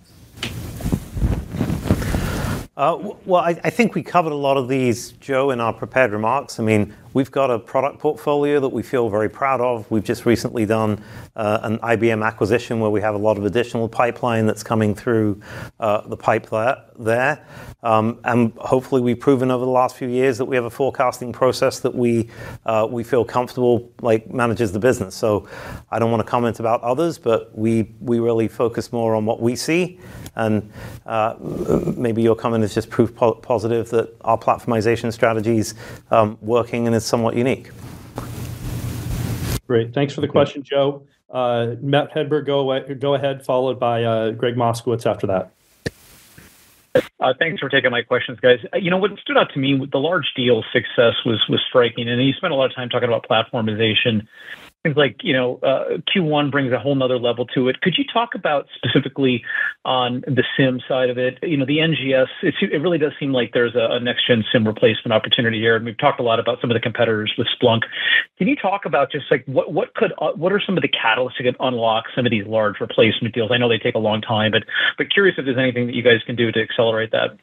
Uh, well, I, I, think we covered a lot of these, Joe, in our prepared remarks. I mean, we've got a product portfolio that we feel very proud of. We've just recently done uh, an IBM acquisition where we have a lot of additional pipeline that's coming through uh, the pipe there. Um, and hopefully, we've proven over the last few years that we have a forecasting process that we uh, we feel comfortable like manages the business. So, I don't want to comment about others, but we we really focus more on what we see and maybe your comment is just proof positive that our platformization strategy is um, working and is somewhat unique. Great. Thanks for the question, Joe. Uh, Matt Hedberg, go, away, go ahead, followed by uh, Gregg Moskowitz after that. Uh, thanks for taking my questions, guys. Uh, you know what stood out to me, with the large deal success was was striking, and you spent a lot of time talking about platformization seems like you know uh, Q1 brings a whole nother level to it. Could you talk about specifically on the SIEM side of it? You know, the NGS. it really does seem like there's a, a next gen SIEM replacement opportunity here, and we've talked a lot about some of the competitors with Splunk. Can you talk about just like what could uh, what are some of the catalysts to get unlock some of these large replacement deals? I know they take a long time, but but curious if there's anything that you guys can do to accelerate that.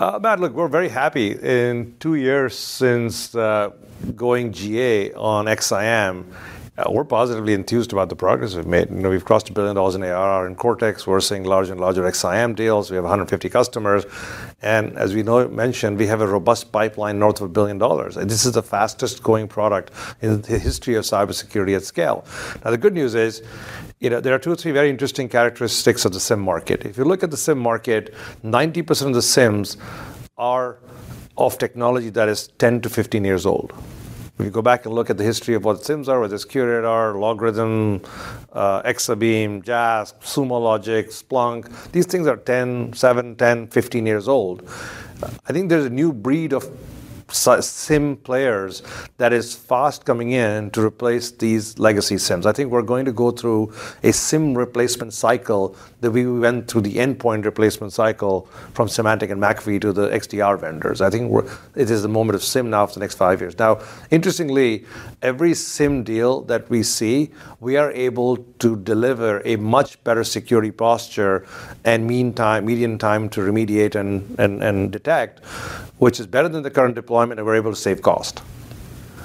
Uh, Matt, look, we're very happy. In two years since uh, going GA on uh, Uh, we're positively enthused about the progress we've made. You know, we've crossed a billion dollars in ARR in Cortex. We're seeing larger and larger XSIAM deals. We have 150 customers, and as we know, mentioned, we have a robust pipeline north of a billion dollars. And this is the fastest growing product in the history of cybersecurity at scale. Now, the good news is, you know, there are two or three very interesting characteristics of the SIEM market. If you look at the SIEM market, 90% of the SIEMs are of technology that is 10 to 15 years old. If you go back and look at the history of what SIEMs are, whether it's QRadar, LogRhythm, uh, Exabeam, JASK, Sumo Logic, Splunk, these things are 10, 7, 10, 15 years old. I think there's a new breed of SIEM players that is fast coming in to replace these legacy SIEMs. I think we're going to go through a SIEM replacement cycle that we went through the endpoint replacement cycle from Symantec and McAfee to the XDR vendors. I think it is the moment of SIEM now for the next five years. Now, interestingly, every SIEM deal that we see, we are able to deliver a much better security posture and median time to remediate and detect, which is better than the current deployment, and we're able to save cost.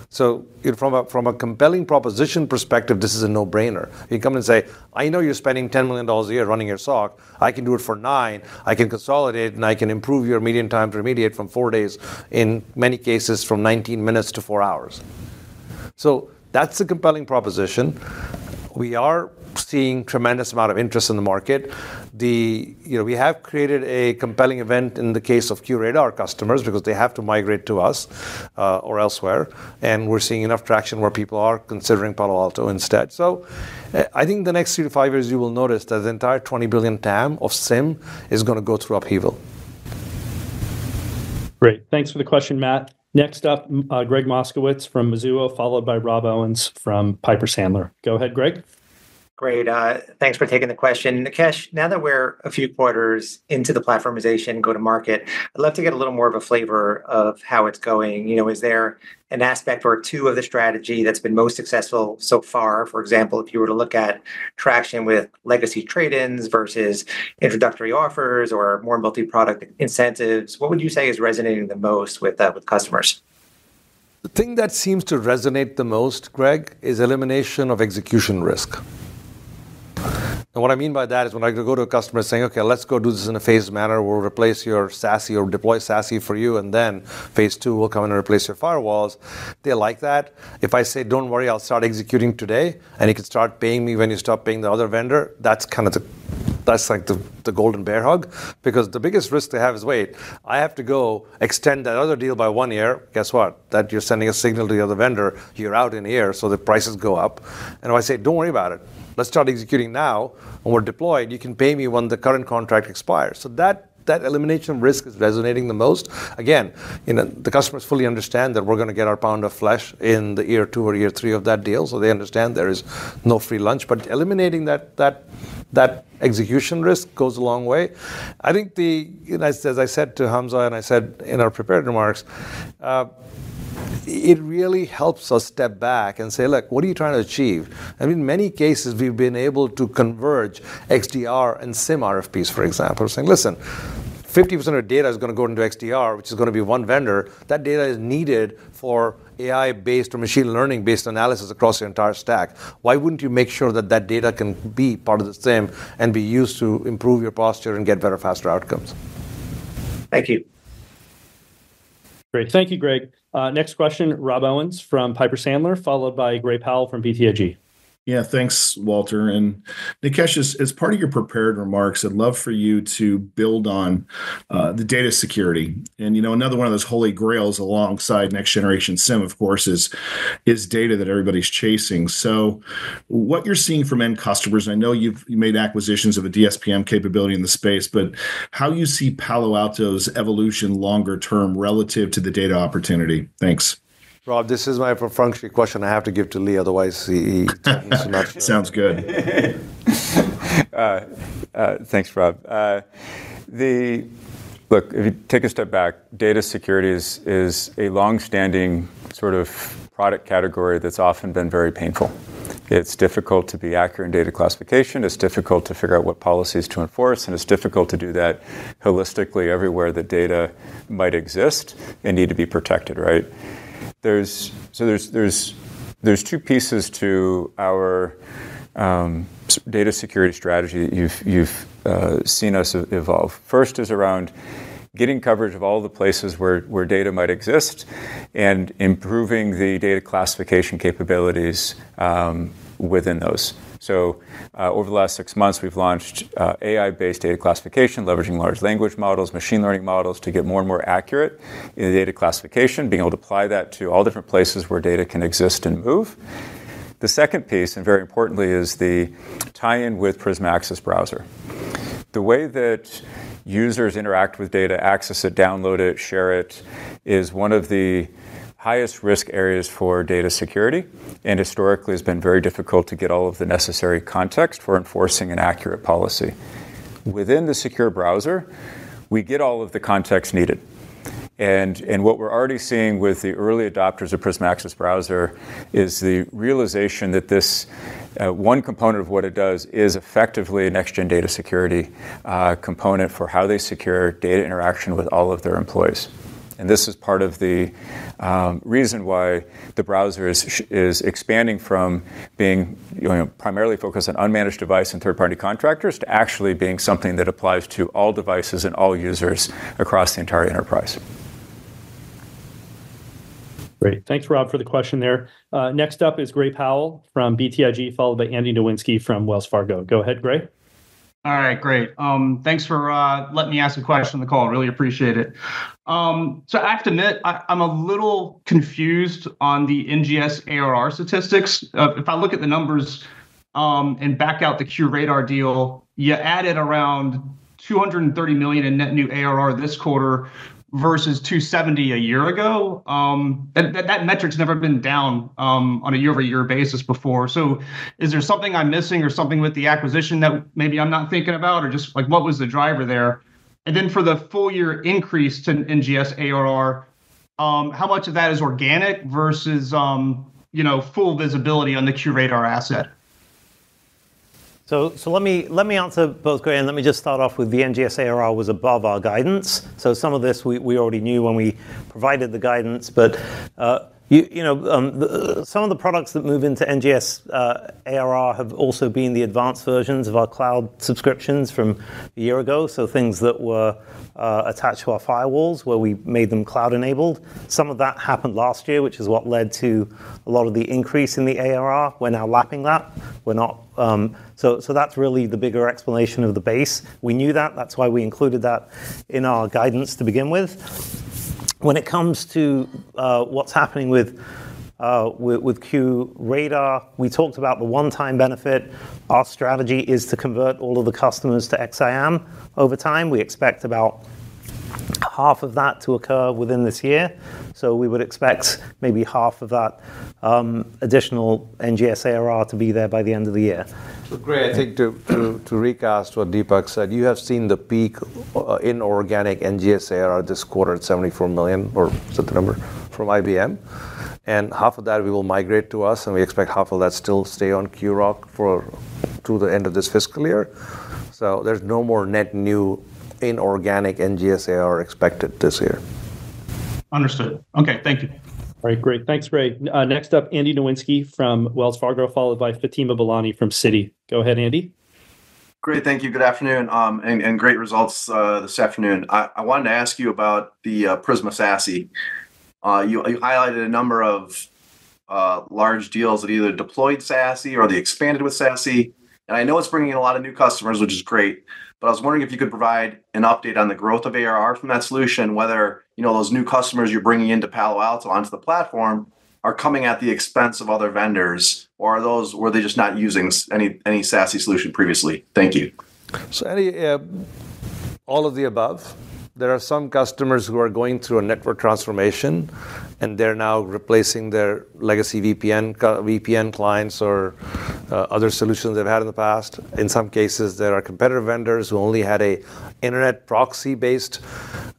So from a compelling proposition perspective, this is a no-brainer. You come and say, "I know you're spending $10 million a year running your SOC. I can do it for nine. I can consolidate, and I can improve your median time to remediate from four days, in many cases, from 19 minutes to four hours." So that's a compelling proposition. We are seeing tremendous amount of interest in the market. The you know, we have created a compelling event in the case of QRadar customers because they have to migrate to us, uh, or elsewhere, and we're seeing enough traction where people are considering Palo Alto instead. So, uh, I think the next three to five years, you will notice that the entire 20 billion TAM of SIEM is gonna go through upheaval. Great. Thanks for the question, Matt. Next up, uh, Gregg Moskowitz from Mizuho, followed by Rob Owens from Piper Sandler. Go ahead, Greg. Great. Uh, thanks for taking the question. Nikesh, now that we're a few quarters into the platformization go-to-market, I'd love to get a little more of a flavor of how it's going. You know, is there an aspect or two of the strategy that's been most successful so far? For example, if you were to look at traction with legacy trade-ins versus introductory offers or more multi-product incentives, what would you say is resonating the most with uh, with customers? The thing that seems to resonate the most, Greg, is elimination of execution risk. And what I mean by that is when I go to a customer saying, "Okay, let's go do this in a phased manner. We'll replace your SASE or deploy SASE for you, and then phase two, we'll come in and replace your firewalls," they like that. If I say, "Don't worry, I'll start executing today, and you can start paying me when you stop paying the other vendor," that's kind of the... That's like the golden bear hug. Because the biggest risk they have is, wait, I have to go extend that other deal by one year. Guess what? That you're sending a signal to the other vendor, you're out in year, so the prices go up. And if I say, "Don't worry about it. Let's start executing now. When we're deployed, you can pay me when the current contract expires." So that, that elimination of risk is resonating the most. Again, you know, the customers fully understand that we're gonna get our pound of flesh in the year two or year three of that deal, so they understand there is no free lunch. But eliminating that, that, that execution risk goes a long way. I think the, as, as I said to Hamza, and I said in our prepared remarks, uh, it really helps us step back and say, "Look, what are you trying to achieve?" And in many cases, we've been able to converge XDR and SIEM RFPs, for example. Saying, "Listen, 50% of data is gonna go into XDR, which is gonna be one vendor. That data is needed for AI-based or machine learning-based analysis across your entire stack. Why wouldn't you make sure that that data can be part of the SIEM and be used to improve your posture and get better, faster outcomes? Thank you. Great. Thank you, Greg. Uh, next question, Rob Owens from Piper Sandler, followed by Gray Powell from BTIG. Yeah, thanks, Walter. And Nikesh, as as, part of your prepared remarks, I'd love for you to build on uh, the data security. And, you know, another one of those holy grails alongside next-generation SIEM, of course, is is data that everybody's chasing. So what you're seeing from end customers, I know you've made acquisitions of a DSPM capability in the space, but how you see Palo Alto's evolution longer term relative to the data opportunity? Thanks. Rob, this is my perfunctory question I have to give to Lee, otherwise he tends not [LAUGHS] to- Sounds good. [LAUGHS] Uh, uh, thanks, Rob. Uh, the look, if you take a step back, data security is a long-standing sort of product category that's often been very painful. It's difficult to be accurate in data classification, it's difficult to figure out what policies to enforce, and it's difficult to do that holistically everywhere that data might exist and need to be protected, right? So there's there's there's two pieces to our um, data security strategy that you've you've uh, seen us evolve. First is around getting coverage of all the places where data might exist and improving the data classification capabilities um, within those. So, uh, over the last six months, we've launched uh, AI-based data classification, leveraging large language models, machine learning models, to get more and more accurate in the data classification, being able to apply that to all different places where data can exist and move. The second piece, and very importantly, is the tie-in with Prisma Access Browser. The way that users interact with data, access it, download it, share it, is one of the highest risk areas for data security, and historically has been very difficult to get all of the necessary context for enforcing an accurate policy. Within the secure browser, we get all of the context needed. And, and what we're already seeing with the early adopters of Prisma Access Browser is the realization that this uh, one component of what it does is effectively a next-gen data security uh, component for how they secure data interaction with all of their employees. And this is part of the um, reason why the browser is, is expanding from being you know, primarily focused on unmanaged device and third party contractors to actually being something that applies to all devices and all users across the entire enterprise. Great. Thanks, Rob, for the question there. Uh, next up is Gray Powell from BTIG, followed by Andy Nowinski from Wells Fargo. Go ahead, Gray. All right, great. Um, thanks for uh, letting me ask a question on the call. Really appreciate it. Um, so I have to admit, I, am a little confused on the NGS ARR statistics. Uh, if I look at the numbers um, and back out the QRadar deal, you added around 230 million in net new ARR this quarter, versus 270 a year ago. Um, that, that, that, metric's never been down um, on a year over year basis before. So, is there something I'm missing or something with the acquisition that maybe I'm not thinking about, or just like what was the driver there? And then for the full year increase to NGS ARR, um, how much of that is organic versus um, you know full visibility on the QRadar asset? So, so let me let me answer both, Gray, and let me just start off with the NGS ARR was above our guidance. So some of this we, we already knew when we provided the guidance, but uh, you, know, um, some of the products that move into NGS uh, ARR have also been the advanced versions of our cloud subscriptions from a year ago. So things that were uh, attached to our firewalls, where we made them cloud enabled. Some of that happened last year, which is what led to a lot of the increase in the ARR. We're now lapping that. We're not. Um, so, so that's really the bigger explanation of the base. We knew that. That's why we included that in our guidance to begin with. When it comes to uh, what's happening with, uh, with, with QRadar, we talked about the one-time benefit. Our strategy is to convert all of the customers to XSIAM over time. We expect about half of that to occur within this year. So we would expect maybe half of that um, additional NGS ARR to be there by the end of the year. So Gray, I think to, to, to recast what Dipak said, you have seen the peak uh, in organic NGS ARR this quarter at 74 million, or is that the number, from IBM. And half of that we will migrate to us, and we expect half of that still stay on QRoC for to the end of this fiscal year. So there's no more net new inorganic NGS ARR expected this year. Understood. Okay, thank you. All right, great. Thanks, Ray. Uh, next up, Andy Nowinski from Wells Fargo, followed by Fatima Boolani from Citi. Go ahead, Andy. Great, thank you. Good afternoon, um, and, and, great results uh, this afternoon. I, I, wanted to ask you about the uh, Prisma SASE. Uh, you, you, highlighted a number of uh, large deals that either deployed SASE or they expanded with SASE, and I know it's bringing in a lot of new customers, which is great. But I was wondering if you could provide an update on the growth of ARR from that solution, whether you know those new customers you're bringing into Palo Alto onto the platform are coming at the expense of other vendors, or are those were they just not using any any SASE solution previously? Thank you. So, Andy uh, all of the above. There are some customers who are going through a network transformation, and they're now replacing their legacy VPN VPN clients or uh, other solutions they've had in the past. In some cases, there are competitor vendors who only had a internet proxy based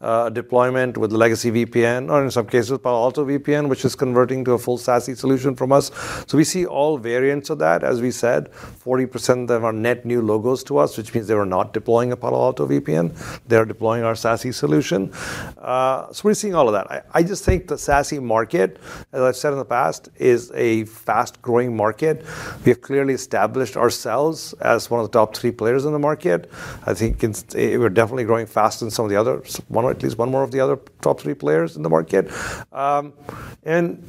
uh, deployment with legacy VPN, or in some cases, Palo Alto VPN, which is converting to a full SASE solution from us. So we see all variants of that. As we said, 40% of them are net new logos to us, which means they were not deploying a Palo Alto VPN. They're deploying our SASE solution. Uh, so we're seeing all of that. I, I just think the SASE market, as I've said in the past, is a fast growing market. We have clearly established ourselves as one of the top three players in the market. I think we're definitely growing faster than some of the other, one or at least one more of the other top three players in the market. Um, and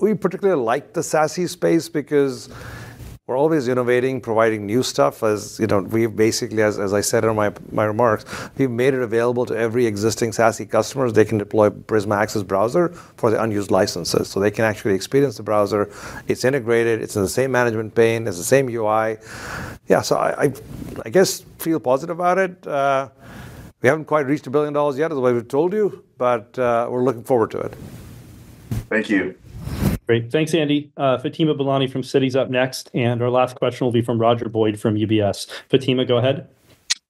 we particularly like the SASE space because we're always innovating, providing new stuff. As you know, we've basically, as, I said in my, my remarks, we've made it available to every existing SASE customers. They can deploy Prisma Access Browser for the unused licenses, so they can actually experience the browser. It's integrated. It's in the same management pane. It's the same UI. Yeah, so I, I, guess feel positive about it. Uh, We haven't quite reached a $1 billion yet, as we've told you, but we're looking forward to it. Thank you. Great. Thanks, Andy. Uh, Fatima Boolani from Citi's up next, and our last question will be from Roger Boyd from UBS. Fatima, go ahead.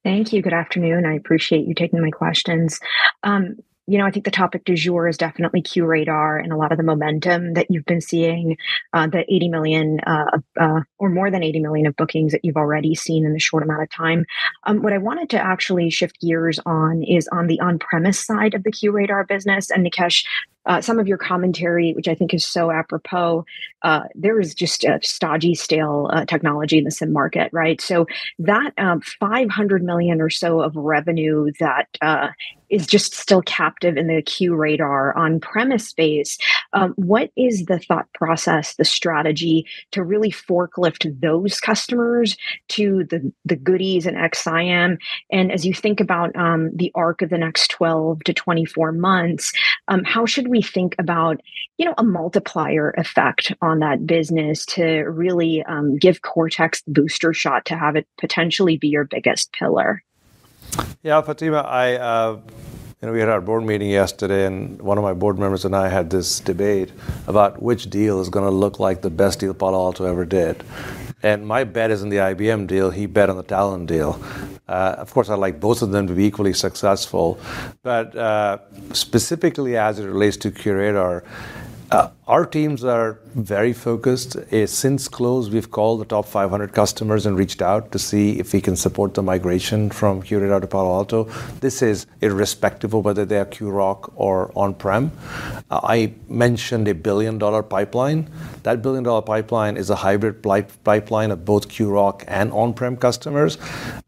Thank you. Good afternoon. I appreciate you taking my questions. Um, you know, I think the topic du jour is definitely QRadar and a lot of the momentum that you've been seeing, uh, the $80 million uh, or more than 80 million of bookings that you've already seen in a short amount of time. Um, what I wanted to actually shift gears on is on the on-premise side of the QRadar business. And Nikesh, Uh, some of your commentary, which I think is so apropos, uh, there is just a stodgy, stale uh, technology in the SIEM market, right? So that um, 500 million or so of revenue that is just still captive in the QRadar on-premise space, um, what is the thought process, the strategy to really forklift those customers to the the goodies in And As you think about um, the arc of the next 12 to 24 months, how should we think about, you know, a multiplier effect on that business to really um, give Cortex booster shot to have it potentially be your biggest pillar? Yeah, Fatima, I, uh, you know, we had our board meeting yesterday, and one of my board members and I had this debate about which deal is gonna look like the best deal Palo Alto ever did. And my bet is in the IBM deal. He bet on the Talon deal. Of course, I'd like both of them to be equally successful. But uh, specifically as it relates to QRadar, our teams are very focused. Eh, since close, we've called the top 500 customers and reached out to see if we can support the migration from QRadar to Palo Alto. This is irrespective of whether they are QRoC or on-prem. Uh, I mentioned a billion-dollar pipeline. That billion-dollar pipeline is a hybrid pipeline of both QRoC and on-prem customers.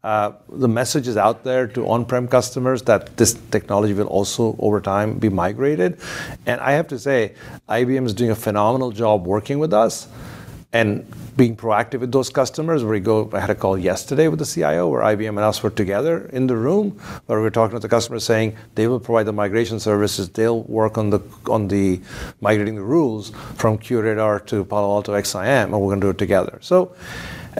Uh, the message is out there to on-prem customers that this technology will also, over time, be migrated. And I have to say, IBM is doing a phenomenal job working with us and being proactive with those customers. Where we go, I had a call yesterday with the CIO, where IBM and us were together in the room, where we're talking to the customer saying they will provide the migration services. They'll work on the on the migrating the rules from QRadar to Palo Alto XSIAM, and we're gonna do it together. So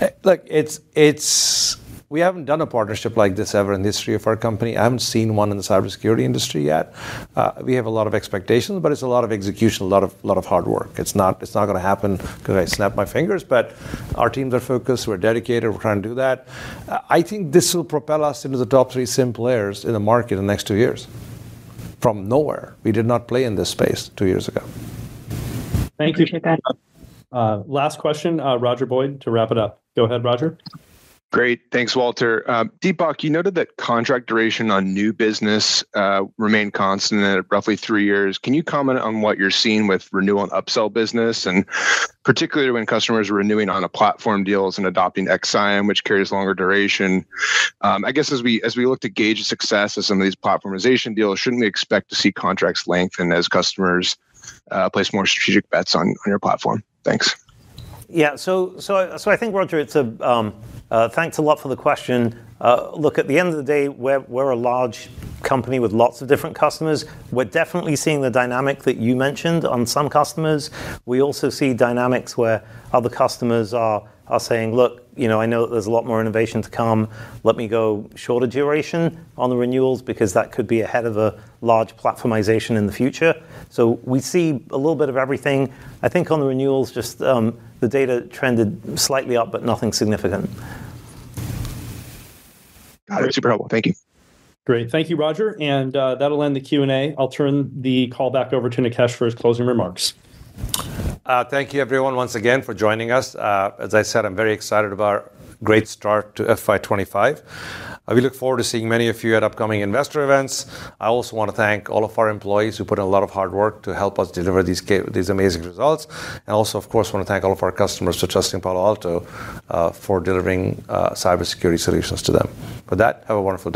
uh look, it's it's we haven't done a partnership like this ever in the history of our company. I haven't seen one in the cybersecurity industry yet. Uh, we have a lot of expectations, but it's a lot of execution, a lot of lot of hard work. It's not it's not gonna happen because I snap my fingers, but our teams are focused, we're dedicated, we're trying to do that. Uh, I think this will propel us into the top three SIEM players in the market in the next two years. From nowhere. We did not play in this space two years ago. Thank you. Appreciate that. Uh, last question, Roger Boyd, to wrap it up. Go ahead, Roger. Great. Thanks, Walter. Um, Dipak, you noted that contract duration on new business uh, remained constant at roughly three years. Can you comment on what you're seeing with renewal and upsell business, and particularly when customers are renewing on a platform deals and adopting XSIAM, which carries longer duration? Um, I guess as we as we look to gauge success of some of these platformization deals, shouldn't we expect to see contracts lengthen as customers uh, place more strategic bets on on your platform? Thanks. Yeah. So so so I think, Roger, Uh, thanks a lot for the question. Uh, look, at the end of the day, we're a large company with lots of different customers. We're definitely seeing the dynamic that you mentioned on some customers. We also see dynamics where other customers are saying, "Look, you know, I know that there's a lot more innovation to come. Let me go shorter duration on the renewals because that could be ahead of a large platformization in the future." So we see a little bit of everything. I think on the renewals, just um, the data trended slightly up, but nothing significant. Got it. Super helpful. Thank you. Great. Thank you, Roger. And uh, that'll end the Q&A. I'll turn the call back over to Nikesh for his closing remarks. Thank you everyone once again for joining us. As I said, I'm very excited about great start to FY 2025. Uh, we look forward to seeing many of you at upcoming investor events. I also wanna thank all of our employees who put in a lot of hard work to help us deliver these these amazing results. And also, of course, wanna thank all of our customers for trusting Palo Alto uh, for delivering uh, cybersecurity solutions to them. With that, have a wonderful day.